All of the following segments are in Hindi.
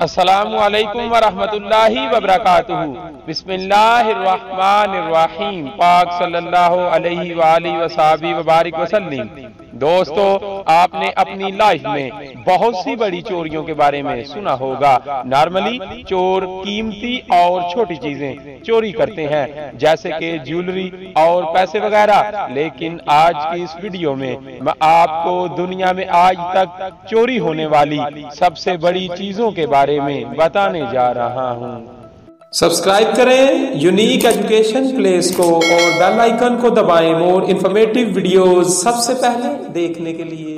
अस्सलाम वालेकुम वरहमतुल्लाहि वबरकातुहू बिस्मिल्लाहिर्रहमानिर्रहीम पाक वबारिक दोस्तों, आपने अपनी लाइफ में बहुत सी बड़ी चोरियों के बारे में सुना होगा। नॉर्मली चोर कीमती और छोटी चीज़ें चोरी करते हैं, जैसे कि ज्वेलरी और पैसे वगैरह। लेकिन आज की इस वीडियो में मैं आपको दुनिया में आज तक चोरी होने वाली सबसे बड़ी चीज़ों के बारे में बताने जा रहा हूँ। सब्सक्राइब करें यूनिक एजुकेशन प्लेस को और बेल आइकन को दबाएँ मोर इन्फॉर्मेटिव वीडियोस सबसे पहले देखने के लिए।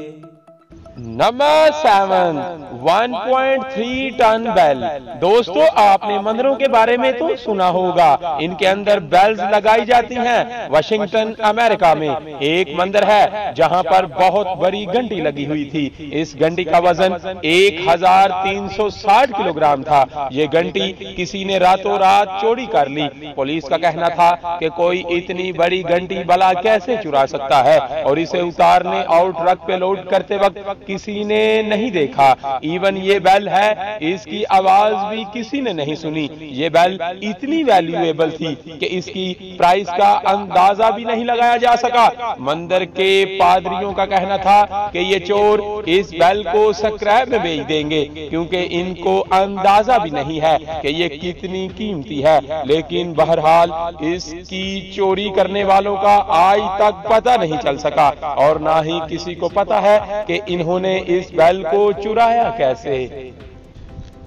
नंबर सेवन 1.3 टन बेल दोस्तों, आपने मंदिरों के बारे में तो सुना होगा। इनके अंदर बेल्स लगाई जाती हैं। वाशिंगटन अमेरिका में एक मंदिर है, जहाँ पर बहुत बड़ी घंटी लगी हुई थी। इस घंटी का वज़न 1360 किलोग्राम था। ये घंटी किसी ने रातों रात चोरी कर ली। पुलिस का कहना था कि कोई इतनी बड़ी घंटी भला कैसे चुरा सकता है और इसे उतारने और ट्रक पे लोड करते वक्त किसी ने नहीं देखा। इवन ये बैल है, इसकी आवाज़ भी किसी ने नहीं सुनी। ये बैल इतनी वैल्यूएबल थी कि इसकी प्राइस का अंदाज़ा भी नहीं लगाया जा सका। मंदिर के पादरियों का कहना था कि ये चोर इस बैल को स्क्रैप में बेच देंगे, क्योंकि इनको अंदाज़ा भी नहीं है कि ये कितनी कीमती है। लेकिन बहरहाल इसकी चोरी करने वालों का आज तक पता नहीं चल सका, और ना ही किसी को पता है कि इन्होंने इस बैल को चुराया कैसे?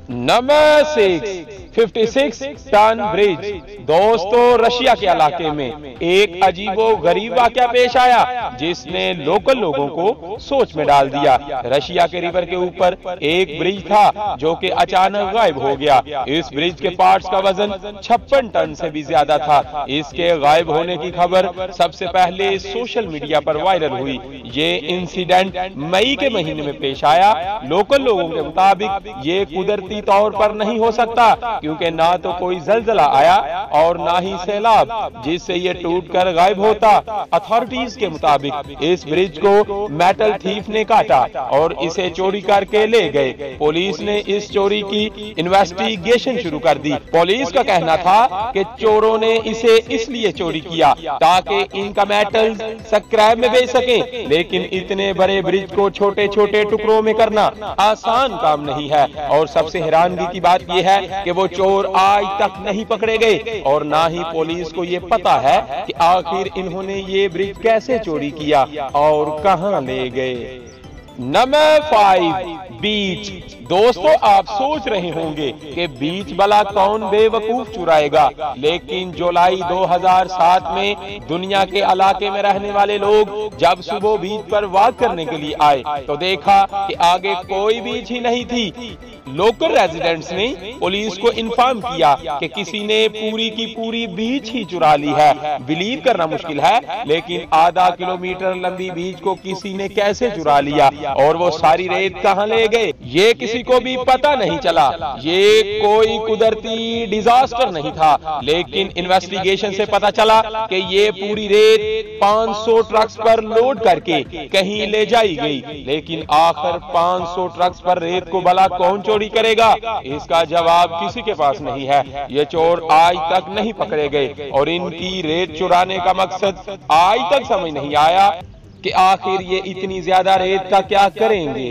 नंबर सिक्स 56 टन ब्रिज दोस्तों, रशिया के इलाके में एक अजीबो गरीब वाक्य पेश आया, जिसने लोकल लोगों को सोच में डाल दिया। रशिया के रिवर के ऊपर एक ब्रिज था, जो कि अचानक गायब हो गया। इस ब्रिज के पार्ट्स का वज़न छप्पन टन से भी ज़्यादा था। इसके गायब होने की खबर सबसे पहले सोशल मीडिया पर वायरल हुई। ये इंसिडेंट मई के महीने में पेश आया। लोकल लोगों के मुताबिक ये कुदरती तौर पर नहीं हो सकता क्योंकि ना तो कोई जलजला आया और ना ही सैलाब, जिससे ये टूट कर गायब होता। अथॉरिटीज के मुताबिक, इस ब्रिज को मेटल थीफ ने काटा और इसे चोरी करके ले गए। पुलिस ने इस चोरी की इन्वेस्टिगेशन शुरू कर दी। पुलिस का कहना था कि चोरों ने इसे इसलिए चोरी किया ताकि इनका मेटल स्क्रैप में बेच सके, लेकिन इतने बड़े ब्रिज को छोटे छोटे टुकड़ों में करना आसान काम नहीं है। और सबसे हैरानगी की बात यह है कि वो चोर आज तक नहीं पकड़े गए और ना ही पुलिस को ये पता है कि आखिर इन्होंने ये ब्रिज कैसे चोरी किया और कहाँ ले गए। नंबर फाइव बीच दोस्तों, आप सोच रहे होंगे कि बीच वाला कौन बेवकूफ़ चुराएगा। लेकिन जुलाई 2007 में दुनिया के इलाके में रहने वाले लोग जब सुबह बीच पर वॉक करने के लिए आए तो देखा कि आगे कोई बीच ही नहीं थी। लोकल रेजिडेंट्स ने पुलिस को इन्फॉर्म किया कि किसी ने पूरी की पूरी बीच ही चुरा ली है। बिलीव करना मुश्किल है, लेकिन आधा किलोमीटर लंबी बीच को किसी ने कैसे चुरा लिया? और वो सारी रेत कहाँ ले गए? ये किसी को भी पता नहीं चला। ये कोई कुदरती डिजास्टर नहीं था। लेकिन इन्वेस्टिगेशन से पता चला कि ये पूरी रेत 500 ट्रक्स पर लोड करके कहीं ले जाई गई। लेकिन आखिर 500 ट्रक्स पर रेत को भला कौन चोरी करेगा? इसका जवाब किसी के पास नहीं है। ये चोर आज तक नहीं पकड़े गए। और इनकी रेत चुराने का मकसद आज तक समझ नहीं आया। कि आखिर ये इतनी ज़्यादा रेत का क्या करेंगे?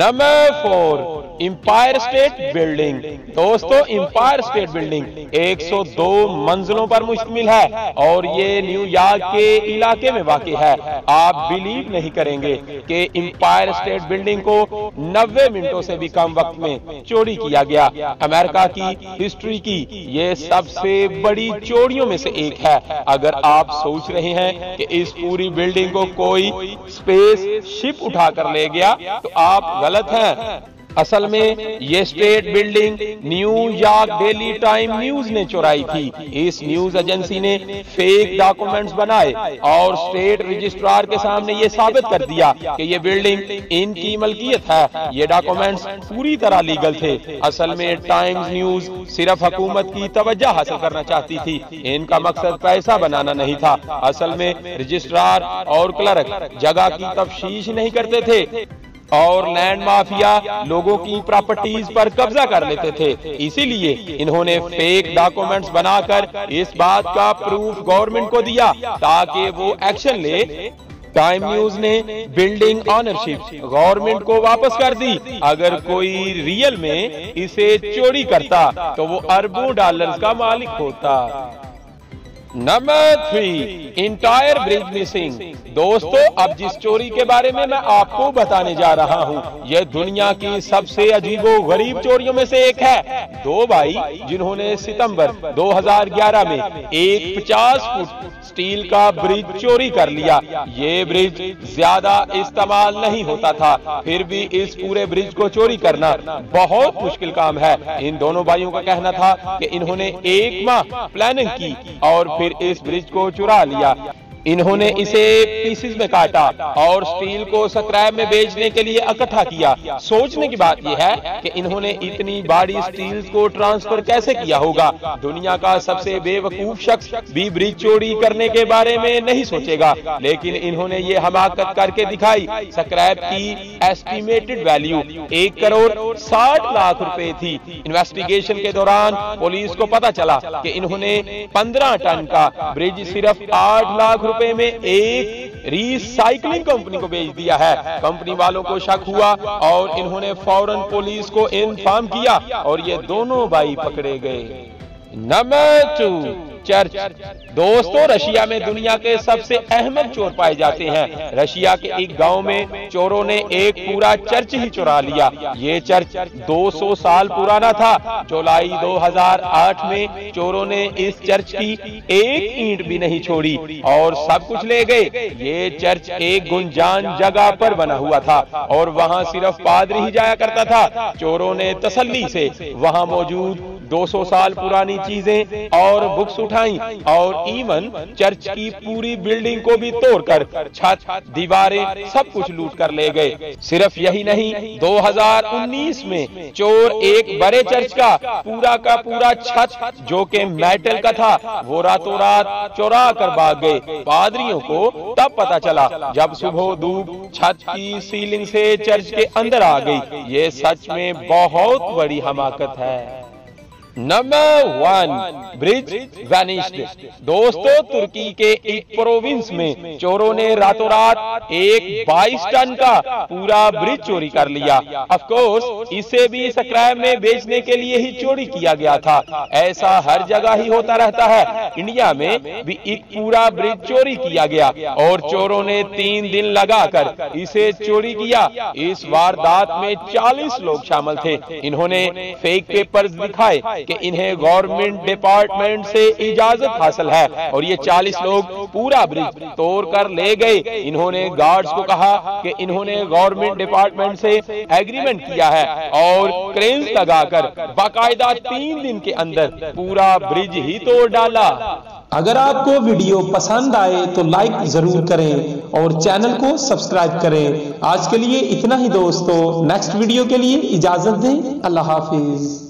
Number four Empire State Building दोस्तों इंपायर स्टेट बिल्डिंग 102 मंजिलों पर मुश्तमिल है और ये न्यूयॉर्क के इलाके में वाक़ है। आप बिलीव नहीं करेंगे कि इंपायर स्टेट बिल्डिंग को 90 मिनटों से भी कम वक्त में चोरी किया गया। अमेरिका की हिस्ट्री की ये सबसे बड़ी चोरियों में से एक है। अगर आप सोच रहे हैं कि इस पूरी बिल्डिंग को कोई स्पेस शिप उठाकर ले गया तो आप गलत हैं असल में ये state building New York daily time news ने चुराई थी। इस न्यूज़ एजेंसी ने फेक डॉक्यूमेंट्स बनाए और स्टेट रजिस्ट्रार के सामने ये साबित कर दिया कि ये बिल्डिंग इनकी मलकियत है ये डॉक्यूमेंट्स पूरी तरह लीगल थे। असल में टाइम्स न्यूज़ सिर्फ़ हुकूमत की तवज्जो हासिल करना चाहती थी। इनका मकसद पैसा बनाना नहीं था। असल में रजिस्ट्रार और क्लर्क जगह की तफ्शीश नहीं करते थे और लैंड माफिया लोगों की प्रॉपर्टीज़ पर कब्जा कर लेते थे। इसीलिए इन्होंने फेक डॉक्यूमेंट्स बनाकर इस बात का प्रूफ गवर्नमेंट को दिया ताकि वो एक्शन ले। टाइम न्यूज़ ने बिल्डिंग ऑनरशिप गवर्नमेंट को वापस कर दी। अगर कोई रियल में इसे चोरी करता तो वो अरबों डॉलर्स का मालिक होता। Number three entire bridge missing दोस्तों, अब जिस चोरी के बारे में मैं आपको बताने जा रहा हूँ यह दुनिया की सबसे अजीबो गरीब चोरियों में से एक है। दो भाई जिन्होंने सितंबर 2011 में एक 50 फुट स्टील का ब्रिज चोरी कर लिया। ये ब्रिज ज़्यादा इस्तेमाल नहीं होता था, फिर भी इस पूरे ब्रिज को चोरी करना बहुत मुश्किल काम है। इन दोनों भाइयों का कहना था कि इन्होंने एक माह प्लानिंग की और फिर इस ब्रिज को चुरा लिया। इन्होंने इसे पीसेस में काटा और स्टील को स्क्रैप में बेचने के लिए इकट्ठा किया। सोचने की बात यह है कि इन्होंने इतनी बड़ी स्टील को ट्रांसफ़र कैसे किया होगा? दुनिया का सबसे बेवकूफ़ शख्स भी ब्रिज चोरी करने के बारे में नहीं सोचेगा। लेकिन इन्होंने ये हमाकत करके दिखाई। स्क्रैप की एस्टिमेटेड वैल्यू एक करोड़ साठ लाख रुपए थी। इन्वेस्टिगेशन के दौरान पुलिस को पता चला कि इन्होंने पंद्रह टन का ब्रिज सिर्फ़ आठ लाख रुपए में एक रिसाइकलिंग कंपनी को बेच दिया है। कंपनी वालों को शक हुआ और इन्होंने फ़ौरन पुलिस को इन्फॉर्म किया और ये दोनों भाई पकड़े गए। Number two church. दोस्तों, रशिया में दुनिया के सबसे अहमद चोर पाए जाते हैं। रशिया के एक गाँव में चोरों ने एक पूरा चर्च ही चुरा लिया। ये चर्च 200 साल पुराना था। जुलाई 2008 में चोरों ने इस चर्च की एक ईंट भी नहीं छोड़ी और सब कुछ ले गए। ये चर्च एक गुंजान जगह पर बना हुआ था और वहाँ सिर्फ़ पादरी ही जाया करता था। चोरों ने तसल्ली से वहाँ मौजूद 200 साल पुरानी चीज़ें और बुक्स उठाई और इवन चर्च की पूरी बिल्डिंग को भी तोड़कर छत, दीवारें सब कुछ लूट कर ले गए। सिर्फ़ यही नहीं 2019 में चोर एक बड़े चर्च का पूरा का पूरा छत, जो के मेटल का था, वो रातों रात चोरा कर भाग गए। पादरियों को तब पता चला, जब सुबह धूप छत की सीलिंग से चर्च के अंदर आ गई। ये सच में बहुत बड़ी हमाकत है। Number one. ब्रिज वैनिश्ड दोस्तों, तुर्की के एक प्रोविंस में चोरों ने रातों रात एक 22 टन का पूरा ब्रिज चोरी कर लिया। ऑफ़ कोर्स इसे भी स्क्रैप में बेचने के लिए ही चोरी किया गया था। ऐसा हर जगह ही होता रहता है। इंडिया में भी एक पूरा ब्रिज चोरी किया गया और चोरों ने तीन दिन लगाकर इसे चोरी किया। इस वारदात में 40 लोग शामिल थे। इन्होंने फेक पेपर्स दिखाए। कि इन्हें गवर्नमेंट डिपार्टमेंट से इजाज़त हासिल है और ये 40 लोग पूरा ब्रिज तोड़ कर ले गए। इन्होंने गार्ड्स को कहा कि इन्होंने गवर्नमेंट डिपार्टमेंट से एग्रीमेंट किया है और क्रेन लगाकर बाकायदा तीन दिन के अंदर पूरा ब्रिज ही तोड़ डाला। अगर आपको वीडियो पसंद आए तो लाइक ज़रूर करें और चैनल को सब्सक्राइब करें। आज के लिए इतना ही दोस्तों। नेक्स्ट वीडियो के लिए इजाज़त दें। अल्लाह हाफिज।